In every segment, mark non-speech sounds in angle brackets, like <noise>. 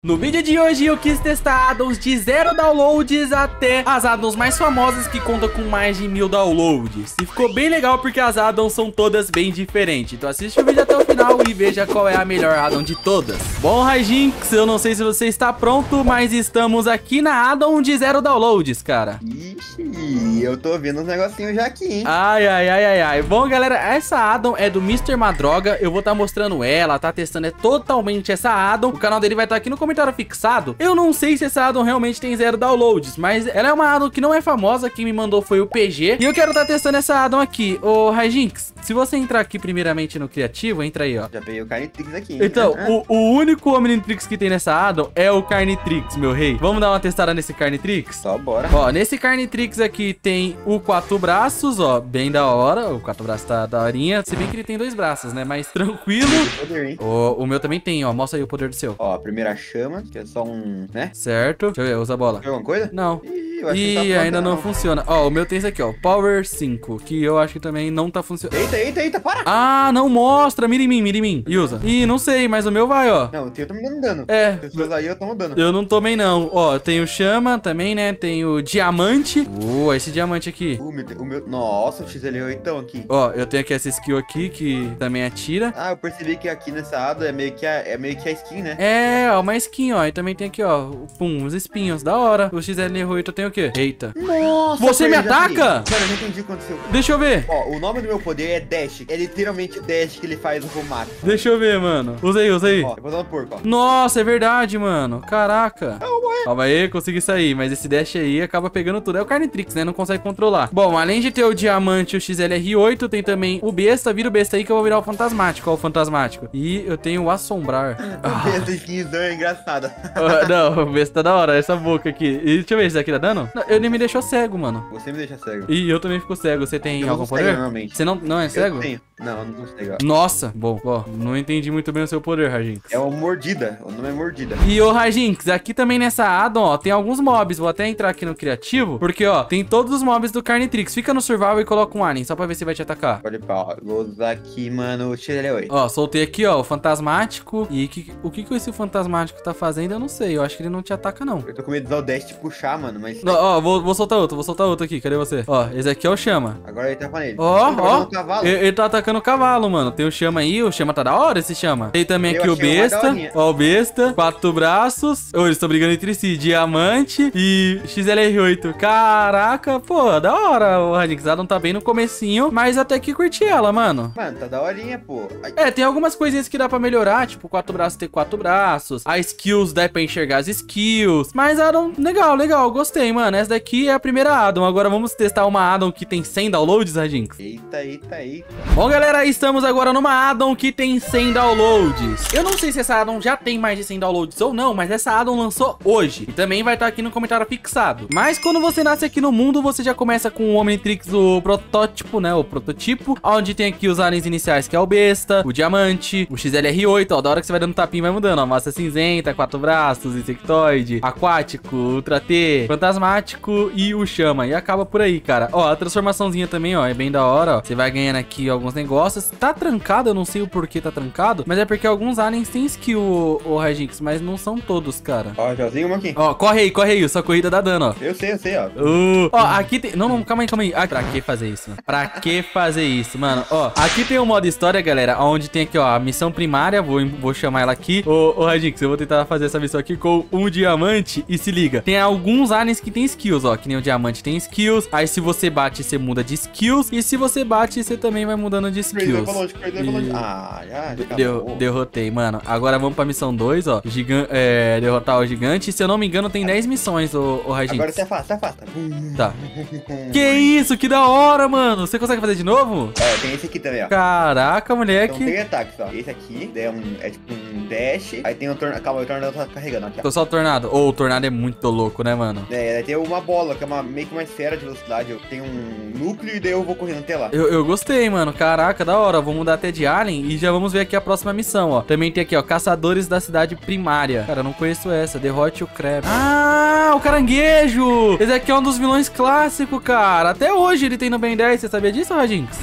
No vídeo de hoje eu quis testar addons de zero downloads até as addons mais famosas que contam com mais de mil downloads. E ficou bem legal porque as addons são todas bem diferentes. Então assiste o vídeo até o final e veja qual é a melhor addon de todas. Bom, Raijinx, eu não sei se você está pronto, mas estamos aqui na addon de zero downloads, cara. Ixi, eu tô vendo uns negocinhos já aqui, hein? Ai, ai, ai, ai, ai. Bom, galera, essa addon é do Mr. Madroga. Eu vou estar tá mostrando ela, tá testando é totalmente essa addon. O canal dele vai estar tá aqui no comentário fixado. Eu não sei se essa addon realmente tem zero downloads, mas ela é uma addon que não é famosa. Quem me mandou foi o PG. E eu quero estar tá testando essa addon aqui. Ô, Rajinx, se você entrar aqui primeiramente no criativo, entra aí, ó. Já peguei o Carnitrix aqui. Hein? Então, o, o, único Omnitrix que tem nessa addon é o Carnitrix, meu rei. Vamos dar uma testada nesse Carnitrix? Só bora. Ó, nesse Carnitrix aqui tem o quatro braços, ó, bem da hora. O quatro braços tá da horinha. Se bem que ele tem dois braços, né? Mas tranquilo. Poder, o, o meu também tem, ó. Mostra aí o poder do seu. Ó, a primeira chama, que é só um, né? Certo. Deixa eu ver, usa a bola. Tem alguma coisa? Não. Ih, tá ainda não, não funciona. Ó, o meu tem esse aqui, ó. Power 5, que eu acho que também não tá funcionando. Eita, eita, eita, para! Ah, não mostra. Mira em mim, mira em mim. E usa. Ih, não sei, mas o meu vai, ó. Não, o teu tá me dando dano. É. Se aí, eu tomo dano. Eu não tomei, não. Ó, tem o chama também, né? Tem o diamante. Uh, esse diamante aqui. O meu, o meu... Nossa, o XL8 aqui. Ó, eu tenho aqui essa skill aqui, que também atira. Ah, eu percebi que aqui nessa ado é meio que a, é meio que a skin, né? É, ó, uma skin, ó. E também tem aqui, ó, pum, os espinhos. Da hora. O XL8 tem o quê? Eita. Nossa, Você me ataca? Cara, eu não entendi o que aconteceu. Deixa eu ver. Ó, o nome do meu poder é Dash. É literalmente Dash que ele faz no combate. Deixa eu ver, mano. Usa aí, usa aí. Ó, eu vou dar um porco, ó. Nossa, é verdade, mano. Caraca. Calma aí, consegui sair. Mas esse Dash aí acaba pegando tudo. É o Carnitrix, né? Não consegue controlar. Bom, além de ter o Diamante e o XLR8, tem também o Besta. Vira o Besta aí que eu vou virar o Fantasmático. Ó, o Fantasmático. E eu tenho o Assombrar. O Besta skinzão é engraçada. <laughs> não, o Besta tá da hora. Essa boca aqui. E deixa eu ver, esse daqui dá dano? Não, ele me deixou cego, mano. Você me deixa cego. E eu também fico cego. Você tem eu algum poder? Cego, normalmente. Você não, não é cego? Eu tenho. Não, não consigo. Nossa, bom, ó, não entendi muito bem o seu poder, Rajinx. É uma mordida, o nome é mordida. E ô, Rajinx, aqui também nessa addon, ó, tem alguns mobs, vou até entrar aqui no criativo, porque, ó, tem todos os mobs do Carnitrix. Fica no survival e coloca um alien, só pra ver se vai te atacar. Pode ó, vou usar aqui, mano, o XL8. Ó, soltei aqui, ó, o fantasmático, e que, o que que esse fantasmático tá fazendo, eu não sei, eu acho que ele não te ataca, não. Eu tô com medo de usar o dash de puxar, mano, mas... Ó, ó vou, vou soltar outro, vou soltar outro aqui, cadê você? Ó, esse aqui é o Chama. Agora ele tá com ele. Ó, ó, ele, ele tá atacando o cavalo, mano. Tem o Chama aí, o Chama tá da hora esse Chama. Tem também eu aqui o Besta, ó, o Besta, quatro braços. Ô, eles estão brigando entre Diamante e XLR8. Caraca, pô, da hora. O Radix não tá bem no comecinho, mas até que curti ela, mano. Mano, tá da horinha, pô. Ai. É, tem algumas coisinhas que dá pra melhorar, tipo, quatro braços ter quatro braços. A skills dá pra enxergar as skills. Mas Adam, legal, legal, gostei, mano. Essa daqui é a primeira Adam. Agora vamos testar uma Adam que tem 100 downloads, Radinx. Eita, eita, eita. Bom, galera, estamos agora numa Adam que tem 100 downloads. Eu não sei se essa Adam já tem mais de 100 downloads ou não, mas essa Adam lançou hoje. E também vai estar aqui no comentário fixado. Mas quando você nasce aqui no mundo, você já começa com o Omnitrix, o protótipo, né? O prototipo. Onde tem aqui os aliens iniciais, que é o Besta, o Diamante, o XLR8. Ó, da hora que você vai dando tapinha, vai mudando. Ó, massa cinzenta, quatro braços, insectoide, aquático, ultra T, fantasmático e o chama. E acaba por aí, cara. Ó, a transformaçãozinha também, ó, é bem da hora, ó. Você vai ganhando aqui alguns negócios. Tá trancado, eu não sei o porquê tá trancado, mas é porque alguns aliens têm skill, o, o Rajix, mas não são todos, cara. Ó, já tem uma aqui. Ó, corre aí, corre aí, sua corrida dá dano, ó. Eu sei, eu sei, ó. Uh, ó, aqui tem... Não, não, calma aí, calma aí. Ah, pra que fazer isso, mano? Pra que fazer isso, mano? Ó, aqui tem o um modo história, galera, onde tem aqui, ó, a missão primária, vou, vou chamar ela aqui. Ô, ô Rajix, eu vou tentar fazer essa missão aqui com um diamante e se liga. Tem alguns aliens que tem skills, ó, que nem o diamante tem skills. Aí se você bate, você muda de skills. E se você bate, você também vai mudando de skills. E... Ah, já, já Deu, derrotei, mano. Agora vamos pra missão 2, ó. Gigan é, derrotar o gigante. Se eu não me engano, tem 10 missões, ô, ô. Agora você afasta, afasta. Tá. que isso, que da hora, mano. Você consegue fazer de novo? É, tem esse aqui também, ó. Caraca, moleque. Então tem ataques, ó. Esse aqui é, um, é tipo um dash. Aí tem um tornado. Calma, o tornado tá carregando aqui, ó. Tô só o tornado. Ô, oh, o tornado é muito louco, né, mano? É, tem uma bola, que é uma, meio que uma esfera de velocidade. Eu tenho um núcleo e daí eu vou correndo até lá. Eu, eu gostei, mano. Caraca, da hora. Vou mudar até de Alien e já vamos ver aqui a próxima missão, ó. Também tem aqui, ó, Caçadores da Cidade Primária. Cara, eu não conheço essa. Derrote o Ah, o caranguejo! Esse aqui é um dos vilões clássicos, cara. Até hoje ele tem no Ben 10. Você sabia disso, Rajinx?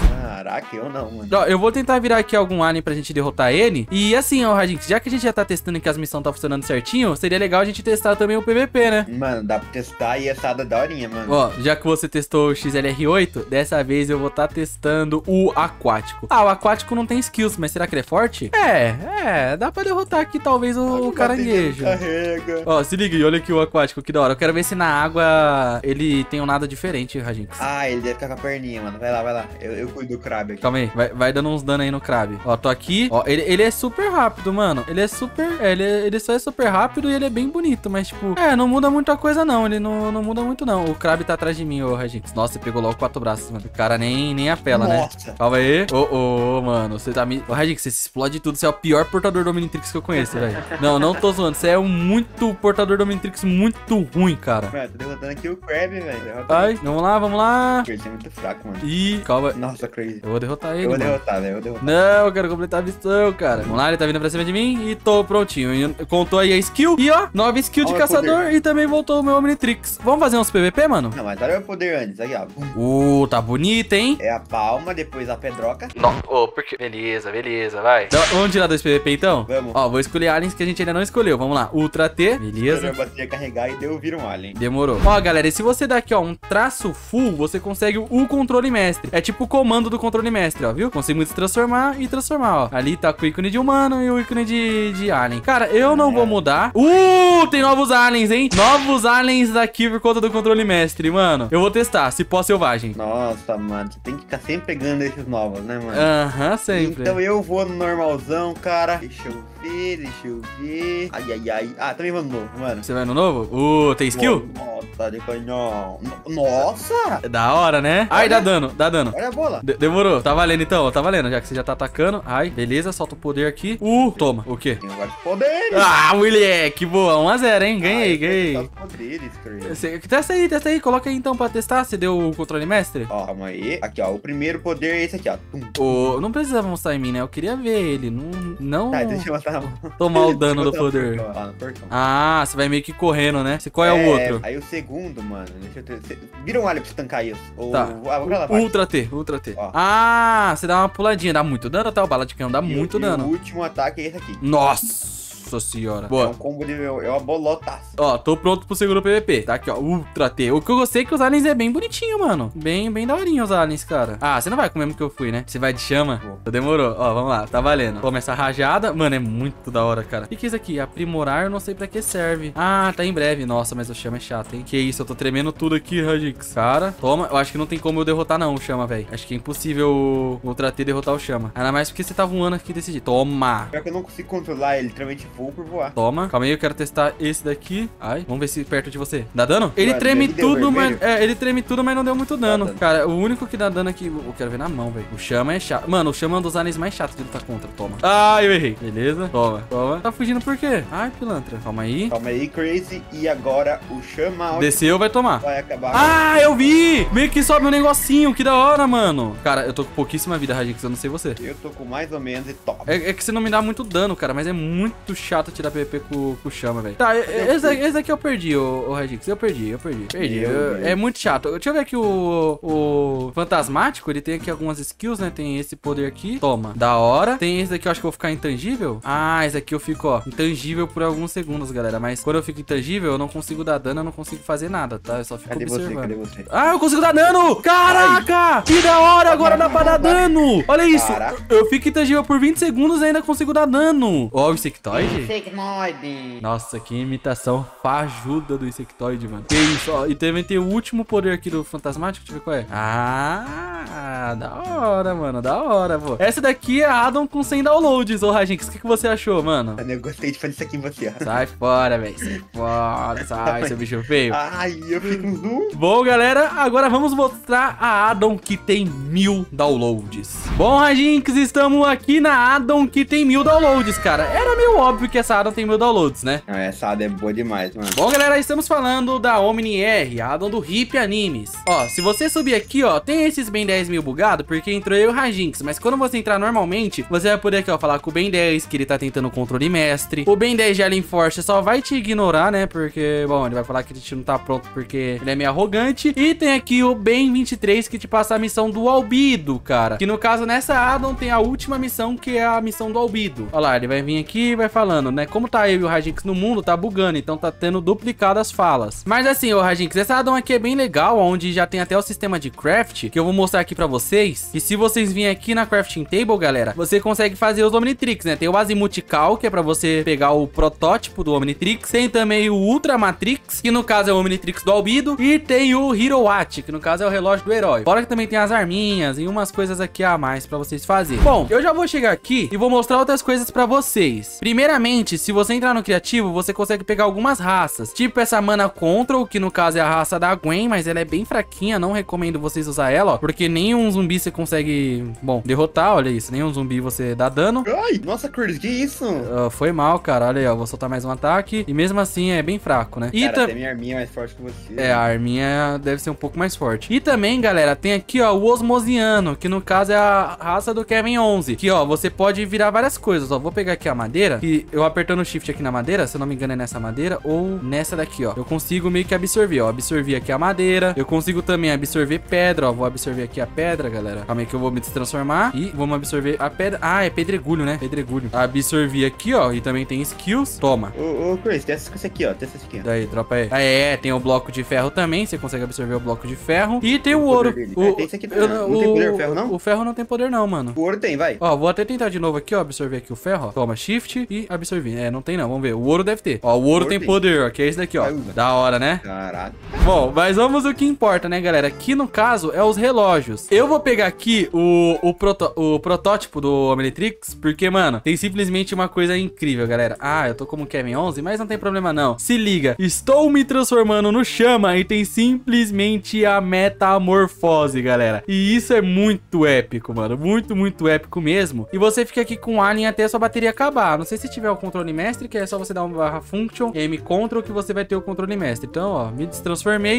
Caraca, eu não, mano. Ó, eu vou tentar virar aqui algum alien pra gente derrotar ele. E assim, ó, Radinx, já que a gente já tá testando que as missões tá funcionando certinho, seria legal a gente testar também o PVP, né? Mano, dá pra testar e essa da daorinha, mano. Ó, já que você testou o XLR8, dessa vez eu vou estar tá testando o aquático. Ah, o aquático não tem skills, mas será que ele é forte? É, é, dá pra derrotar aqui talvez o caranguejo. Carrega. Ó, se liga olha aqui o aquático, que da hora. Eu quero ver se na água ele tem um nada diferente, Radinx. Ah, ele deve ficar com a perninha, mano. Vai lá, vai lá. Eu, eu cuido do crab aqui. Calma aí, vai, vai dando uns dano aí no crab. Ó, tô aqui. Ó, ele, ele é super rápido, mano. Ele é super. É, ele, ele só é super rápido e ele é bem bonito, mas tipo. É, não muda muita coisa não. Ele não, não muda muito não. O crab tá atrás de mim, ô Radinx. Nossa, você pegou logo quatro braços, mano. O cara nem, nem apela, né? Nossa. né? Calma aí. Ô, ô, mano. Você tá me. Ô, Radinx, você explode tudo. Você é o pior portador do Omnitrix que eu conheço, velho. <laughs> Não, não tô zoando. Você é um muito portador do Omnitrix muito ruim, cara. Mano, tô derrotando aqui o crab, velho. Ai, vamos lá, vamos lá. Ele é muito fraco, mano. Ih, calma. Nossa, crazy. Eu vou derrotar ele, Eu vou mano. derrotar, velho. Eu vou derrotar. Não, eu quero completar a missão, cara. Vamos lá, ele tá vindo pra cima de mim e tô prontinho. E contou aí a skill. E ó, nova skill de Olha caçador poder. e também voltou o meu Omnitrix. Vamos fazer uns PVP, mano? Não, mas olha o poder antes. Aqui, ó. Uh, tá bonito, hein? É a palma, depois a pedroca. Não, oh, porque... Beleza, beleza, vai. Então, vamos tirar dois PVP, então? Vamos. Ó, vou escolher aliens que a gente ainda não escolheu. Vamos lá, Ultra T. Beleza. Eu bateria carregar e deu vira um alien. Demorou. Ó, galera, e se você dá aqui, ó, um traço full, você consegue o controle mestre. É tipo o comando do controle mestre, ó, viu? Conseguimos transformar e transformar, ó. Ali tá com o ícone de humano e o ícone de, de alien. Cara, eu não vou mudar. Uh, tem novos aliens, hein? Novos aliens aqui por conta do controle mestre, mano. Eu vou testar, se pós selvagem. Nossa, mano. Você tem que ficar sempre pegando esses novos, né, mano? Aham, sempre. Então eu vou no normalzão, cara. Deixa eu ver, deixa eu ver. Ai, ai, ai. Ah, também vou no novo, mano. Você vai no novo? Uh, tem skill? Nossa, de canhão. Nossa! É da hora, né? Ai, dá dano, dá dano. Olha a bola. De- demorou. Tá valendo então, tá valendo, já que você já tá atacando. Ai, beleza, solta o poder aqui. Uh, toma. O quê? Tem vários poderes. Ah, moleque, boa. 1x0, hein? Ganhei, Ai, ganhei. Poderes. Você- Testa aí, testa aí. Coloca aí então pra testar. Você deu o controle mestre? Ó, calma aí. Aqui, ó. O primeiro poder é esse aqui, ó. Tum. O... Não precisava mostrar em mim, né? Eu queria ver ele. Não, não Tá, deixa eu botar tomar o dano do poder. portão, ó, no portão. Ah, você vai meio que correndo, né? Você- Qual é, o outro? Aí o segundo, mano. Deixa eu ter. Vira um alho pra você tancar isso. Ou. Tá. Ah, lá. Ultra T, Ultra T. Ó. Ah, você dá uma puladinha. Dá muito dano, tá? O bala de canhão dá E muito e dano. O último ataque é esse aqui. Nossa senhora. É Boa. um combo de. É uma bolotaça. Ó, tô pronto pro segundo PVP. Tá aqui, ó. Ultra T. O que eu gostei é que os aliens é bem bonitinho, mano. Bem, bem daorinho os aliens, cara. Ah, você não vai com o mesmo que eu fui, né? Você vai de chama? Vou. Demorou. Ó, vamos lá. Tá valendo. Toma essa rajada. Mano, é muito da hora, cara. O que, que é isso aqui? Aprimorar, eu não sei pra que serve. Ah, tá em breve. Nossa, mas o chama é chato, hein? Que isso, eu tô tremendo tudo aqui, Radix. Cara, toma. Eu acho que não tem como eu derrotar, não, o chama, velho. Acho que é impossível o Ultra T derrotar o chama. Ainda mais porque você tá voando aqui desse jeito. Toma. Pior que eu não consigo controlar ele, literalmente voo por voar. Toma. Calma aí, eu quero testar esse daqui. Ai, vamos ver se perto de você. Dá dano? Ele Mano, treme ele tudo, mas. É, ele treme tudo, mas não deu muito dano. dano. Cara, o único que dá dano aqui. Eu quero ver na mão, velho. O chama é chato. Mano, o chama é um dos aliens mais chatos de lutar contra. Toma. Ah, eu errei. Beleza? Toma, toma. Tá fugindo por quê? Ai, pilantra. Calma aí. Calma aí, Crazy. E agora o chama Desceu, vai tomar. vai acabar. Ah, eu vi! Meio que sobe um negocinho, que da hora, mano. Cara, eu tô com pouquíssima vida, Radix, eu não sei você. Eu tô com mais ou menos e top. É, é que você não me dá muito dano, cara, mas é muito chato tirar PVP com, com o chama, velho. Tá, esse, daqui- esse daqui eu perdi, ô, ô Radix. Eu perdi, eu perdi. Perdi. Eu- é muito chato. Deixa eu ver aqui o, o fantasmático, ele tem aqui algumas skills, né? Tem esse poder aqui. Toma. Da hora. Tem esse daqui, eu acho que eu vou ficar intangível. Ah, esse aqui eu fico, ó, intangível por alguns segundos, galera. Mas quando eu fico intangível, eu não consigo dar dano, eu não consigo fazer nada, tá? Eu só fico Cadê você? observando. Cadê você? Ah, eu consigo dar dano! Caraca! Que da hora! Agora dá pra dar dano! Olha isso! Caraca. Eu fico intangível por 20 segundos e ainda consigo dar dano. Ó, o insectoide. Insectoide. Nossa, que imitação fajuda do insectoide, mano. Que isso, ó. E também tem o último poder aqui do fantasmático. Deixa eu ver qual é. Ah, da hora, mano. Da hora, pô. Essa daqui é a addon com 100 downloads, ô Rajinx. O que, que você achou, mano? Eu gostei de fazer isso aqui em você, ó. Sai fora, velho. Sai fora, sai, seu bicho feio. Ai, eu fico um. Bom, galera, agora vamos mostrar a addon que tem mil downloads. Bom, Rajinx, estamos aqui na addon que tem mil downloads, cara. Era meio óbvio que essa addon tem mil downloads, né? Não, essa ada é boa demais, mano. Bom, galera, estamos falando da Omni R, a addon do Hip Animes. Ó, se você subir aqui, ó, tem esses bem 10 mil bugado porque entrou eu e o Rajinx. Mas quando você entrar normalmente, você vai poder aqui, ó, falar com o Ben 10, que ele tá tentando o controle mestre. O Ben 10 de Alien Force só vai te ignorar, né? Porque, bom, ele vai falar que a gente não tá pronto porque ele é meio arrogante. E tem aqui o Ben 23 que te passa a missão do Albido, cara. Que no caso, nessa addon tem a última missão, que é a missão do Albido. Olha lá, ele vai vir aqui e vai falando, né? Como tá eu e o Rajinx no mundo, tá bugando, então tá tendo duplicado as falas. Mas assim, ô Rajinx, essa addon aqui é bem legal, onde já tem até o sistema de craft, que eu vou mostrar aqui pra vocês. E se vocês virem aqui na crafting table, galera, você consegue fazer os Omnitrix, né? Tem o Azimutical, que é pra você pegar o protótipo do Omnitrix. Tem também o Ultra Matrix, que no caso é o Omnitrix do Albido. E tem o Hero Watch, que no caso é o relógio do herói. Fora que também tem as arminhas e umas coisas aqui a mais pra vocês fazerem. Bom, eu já vou chegar aqui e vou mostrar outras coisas pra vocês. Primeiramente, se você entrar no criativo, você consegue pegar algumas raças. Tipo essa Mana Control, que no caso é a raça da Gwen, mas ela é bem fraquinha. Não recomendo vocês usar ela, ó. Porque nenhum zumbi você consegue, bom, derrotar. Olha isso, nenhum zumbi você dá dano. Ai, nossa, Chris, que isso? Uh, foi mal, cara. Olha aí, ó. Vou soltar mais um ataque. E mesmo assim é bem fraco, né? E cara, até minha arminha é mais forte que você. É, a arminha deve ser um pouco mais forte. E também, galera, tem aqui, ó, o Osmosiano, que no caso é a raça do Kevin 11. Que, ó, você pode virar várias coisas, ó. Vou pegar aqui a madeira, que eu apertando o shift aqui na madeira, se eu não me engano é nessa madeira, ou nessa daqui, ó. Eu consigo meio que absorver, ó. Absorver aqui a madeira. Eu consigo também absorver pedra, ó. Vou absorver aqui a pedra, galera. Calma aí que eu vou me transformar. E vamos absorver a pedra. Ah, é pedregulho, né? Pedregulho. Absorvi aqui, ó. E também tem skills. Toma. Ô, ô Chris, testa esse aqui, ó. Testa esse aqui, ó. Daí, tropa aí. Ah, é, tem o bloco de ferro também. Você consegue absorver o bloco de ferro. E tem o, o ouro. O, é, tem esse aqui também. Não, não tem poder o ferro, não? O ferro não tem poder, não, mano. O ouro tem, vai. Ó, vou até tentar de novo aqui, ó. Absorver aqui o ferro, ó. Toma, shift e absorver. É, não tem não. Vamos ver. O ouro deve ter. Ó, o ouro, o ouro tem, tem, poder, ó. Que é esse daqui, ó. Da hora, né? Caraca. Bom, mas vamos o que importa, né, galera? Aqui no caso é os relógios. Eu vou pegar aqui o, o, proto, o protótipo do Omnitrix, porque, mano, tem simplesmente uma coisa incrível, galera. Ah, eu tô como Kevin 11, mas não tem problema não. Se liga, estou me transformando no chama e tem simplesmente a metamorfose, galera. E isso é muito épico, mano. Muito, muito épico mesmo. E você fica aqui com o Alien até a sua bateria acabar. Não sei se tiver o controle mestre, que é só você dar uma barra function, M control, que você vai ter o controle mestre. Então, ó, me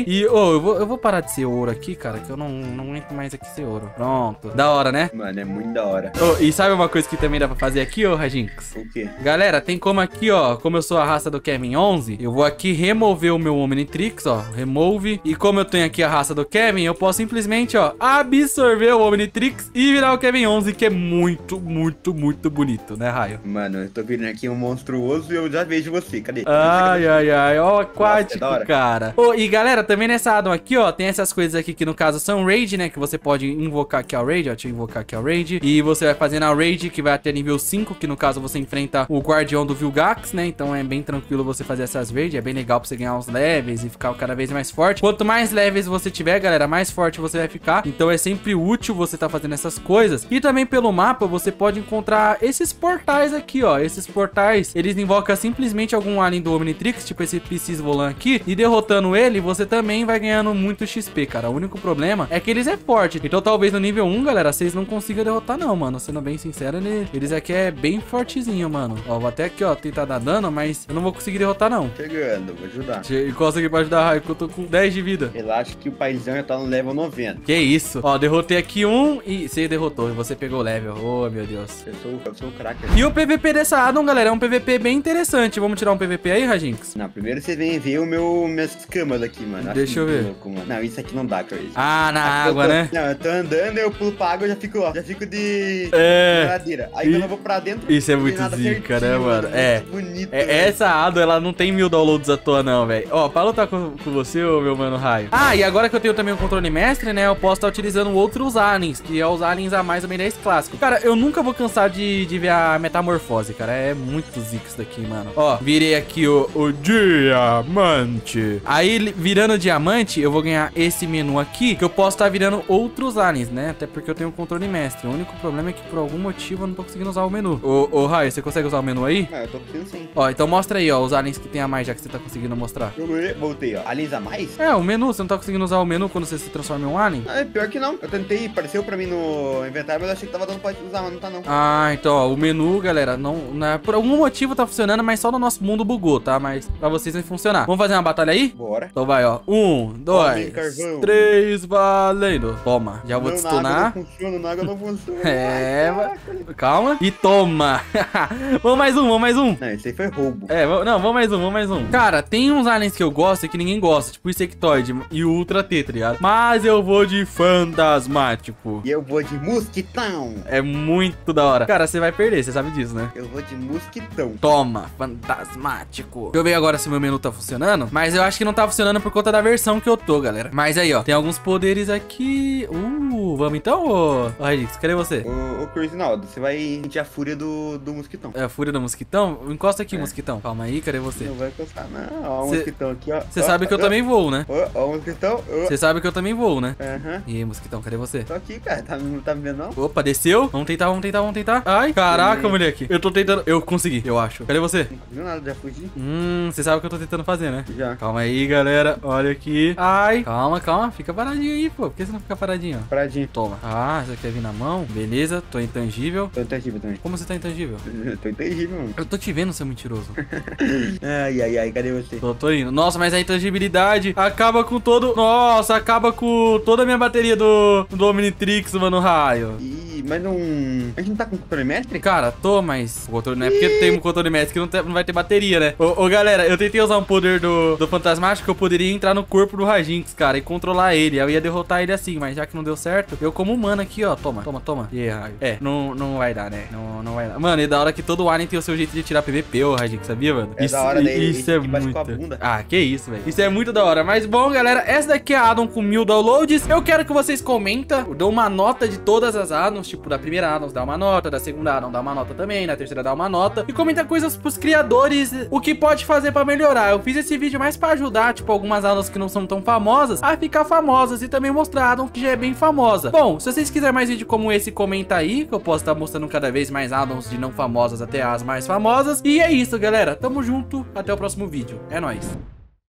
E, ô, oh, eu, vou, eu vou parar de ser ouro aqui, cara, que eu não, não entro mais aqui ser ouro. Pronto. Da hora, né? Mano, é muito da hora. Oh, e sabe uma coisa que também dá pra fazer aqui, ô, Rajinx? O quê? Galera, tem como aqui, ó, como eu sou a raça do Kevin 11, eu vou aqui remover o meu Omnitrix, ó, remove. E como eu tenho aqui a raça do Kevin, eu posso simplesmente, ó, absorver o Omnitrix e virar o Kevin 11, que é muito, muito, muito bonito, né, Raio? Mano, eu tô virando aqui um monstruoso e eu já vejo você, cadê? Ai, ai, ai, ó, aquático, Nossa, é cara. Oh, e galera, também nessa addon aqui, ó, tem essas coisas aqui que no caso são raid, né, que você pode invocar aqui ao raid, ó, deixa eu invocar aqui ao raid. E você vai fazendo a raid, que vai até nível 5, que no caso você enfrenta o guardião do Vilgax, né, então é bem tranquilo você fazer essas raids, é bem legal pra você ganhar uns levels e ficar cada vez mais forte. Quanto mais levels você tiver, galera, mais forte você vai ficar, então é sempre útil você tá fazendo essas coisas. E também pelo mapa você pode encontrar esses portais aqui, ó, esses portais, eles invocam simplesmente algum alien do Omnitrix, tipo esse Piscis Volan aqui, e derrotando ele, você também vai ganhando muito XP, cara. O único problema é que eles é forte, então talvez no nível 1, galera, vocês não consigam derrotar não, mano, sendo bem sincero, ele, eles aqui é bem fortezinho, mano. Ó, vou até aqui, ó, tentar dar dano, mas eu não vou conseguir derrotar não. Chegando, vou ajudar. Encosta aqui pra ajudar, que eu tô com 10 de vida. Relaxa que o paizão já tá no level 90. Que isso? Ó, derrotei aqui um e você derrotou, você pegou o level. Oh, meu Deus. Eu sou, eu sou o cracker. E o PVP dessa addon, galera, é um PVP bem interessante. Vamos tirar um PVP aí, Rajinx? Não, primeiro você vem ver o meu, minhas camas aqui, mano. Deixa eu ver. Louco, não, isso aqui não dá, Crazy. Ah, na aqui água, tô, né? Não, eu tô andando, eu pulo pra água, eu já fico, ó, já fico de... É. Ladeira. Aí E- quando eu vou pra dentro... Isso é muito zica, né, mano? É. Muito bonito, É, velho. essa Ado, ela não tem mil downloads à toa, não, velho. Ó, pra lutar com, com você, ô meu mano Raio. Ah, e agora que eu tenho também o controle mestre, né? Eu posso estar utilizando outros aliens, que é os aliens a mais ou menos clássico. Cara, eu nunca vou cansar de, de ver a metamorfose, cara. É muito zica isso daqui, mano. Ó, virei aqui o, o diamante. Aí, li- virando diamante, eu vou ganhar esse menu aqui, que eu posso estar virando outros aliens, né? Até porque eu tenho o controle mestre. O único problema é que por algum motivo eu não tô conseguindo usar o menu. Ô, ô Raio, você consegue usar o menu aí? Ah, eu tô conseguindo sim. Ó, então mostra aí, ó, os aliens que tem a mais, já que você tá conseguindo mostrar. Eu voltei, ó. Aliens a mais? É, o menu, você não tá conseguindo usar o menu quando você se transforma em um alien? Ah, é pior que não. Eu tentei, apareceu pra mim no inventário, mas eu achei que tava dando pra usar, mas não tá não. Ah, então, ó, o menu, galera, não, né, por algum motivo tá funcionando, mas só no nosso mundo bugou, tá? Mas pra vocês vai funcionar. Vamos fazer uma batalha aí? Bora. Então vai, ó. Um, dois, carvão. três, valendo. Toma. Já vou Não, te stunar. não funciona, na água não funciona. <laughs> É, Ai, calma. E toma. <laughs> vamos mais um, vamos mais um. Não, esse aí foi roubo. É, não, vamos mais um, vamos mais um. Cara, tem uns aliens que eu gosto e que ninguém gosta, tipo o Insectoid e o Ultra T, tá ligado? Mas eu vou de fantasmático. E eu vou de mosquitão. É muito da hora. Cara, você vai perder, você sabe disso, né? Eu vou de mosquitão. Toma, fantasmático. Deixa eu ver agora se o meu menu tá funcionando. Mas eu acho que não tá funcionando por conta da versão que eu tô, galera. Mas aí, ó, tem alguns poderes aqui. Uh, vamos então, ô? Ô, Radix, cadê você? Ô, ô Cruzinaldo, você vai sentir a fúria do, do mosquitão. É a fúria do mosquitão? Encosta aqui, É. mosquitão. Calma aí, cadê você? Não vai encostar, não. Ó, o Cê- mosquitão aqui, ó. Você Ó, sabe que eu ó, também voo, né? Ó, ó, o mosquitão. Você sabe que eu também voo, né? Aham. E aí, mosquitão, cadê você? Tô aqui, cara. Tá, não tá me vendo, não? Opa, desceu. Vamos tentar, vamos tentar, vamos tentar. Ai, caraca, moleque. Eu tô tentando. Eu consegui, eu acho. Cadê você? Não viu nada, já fugi. Hum, você sabe o que eu tô tentando fazer, né? Já. Calma aí, galera. Olha aqui. Ai. Calma, calma. Fica paradinho aí, pô. Por que você não fica paradinho? Paradinho. Toma. Ah, você quer vir na mão? Beleza, tô intangível. Tô intangível também. Como você tá intangível? <laughs> Tô intangível, mano. Eu tô te vendo, seu mentiroso. <laughs> Ai, ai, ai, cadê você? tô, tô indo. Nossa, mas a intangibilidade acaba com todo. Nossa, acaba com toda a minha bateria do, do Omnitrix, mano, raio. Ih, mas não. A gente não tá com controle métrico? Cara, tô, mas o controle não é porque tem um controle médico que não, tem- não vai ter bateria, né? Ô, ô, galera, eu tentei usar um poder do, do Fantasmático que eu poderia entrar no corpo do Rajinx, cara, e controlar ele. Eu ia derrotar ele assim, mas já que não deu certo, eu como humano aqui, ó. Toma, toma, toma. E aí, raio. É, não, não vai dar, né? Não, não vai dar. Mano, e da hora que todo alien tem o seu jeito de tirar PVP, ô Rajinx, sabia, mano? É da hora, daí Isso é muito. Ah, que isso, velho. Isso é muito da hora. Mas bom, galera, essa daqui é a addon com mil downloads. Eu quero que vocês comentem, dão uma nota de todas as tipo, da primeira addon dá uma nota, da segunda addon dá uma nota também, na terceira dá uma nota. E comenta coisas pros criadores, o que pode fazer pra melhorar. Eu fiz esse vídeo mais pra ajudar, tipo, algumas addons que não são tão famosas, a ficar famosas e também mostrar a que já é bem famosa. Bom, se vocês quiserem mais vídeo como esse, comenta aí, que eu posso estar mostrando cada vez mais addons de não famosas até as mais famosas. E é isso, galera. Tamo junto, até o próximo vídeo. É nóis.